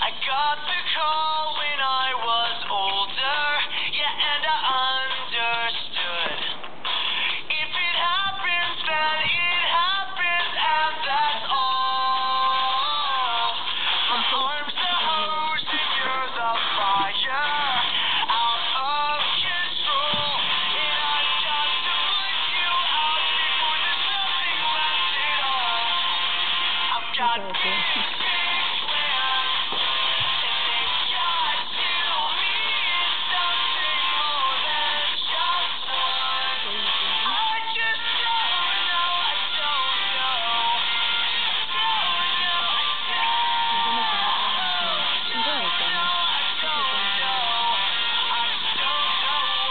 I got the call. job.